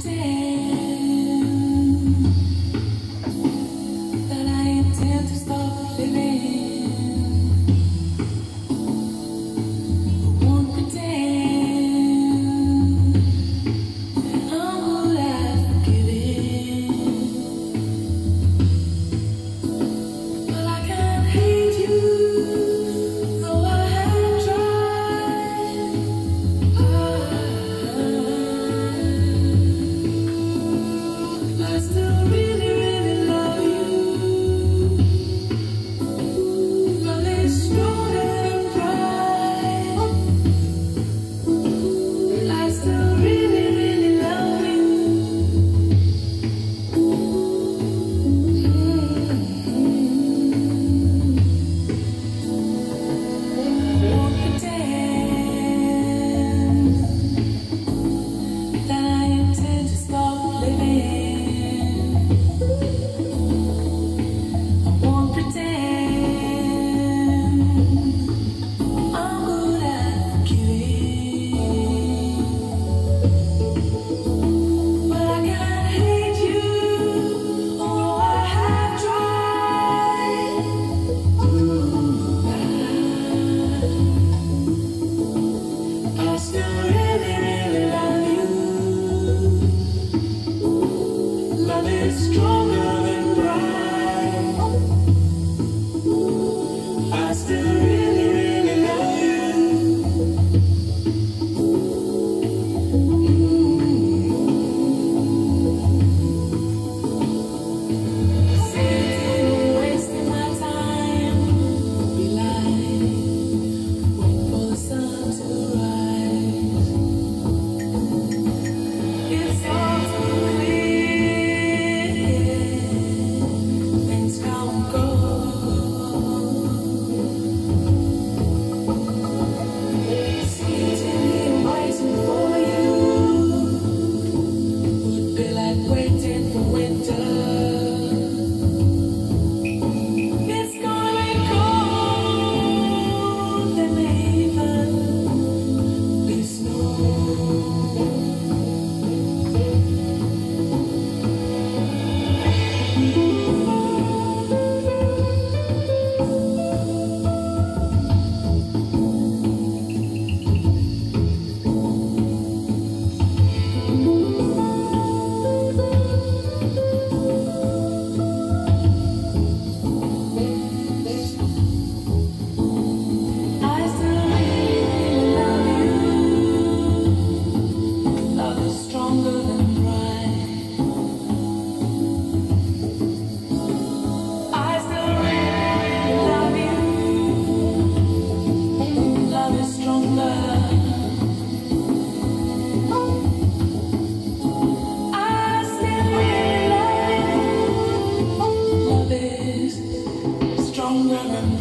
day. waiting for winter. long running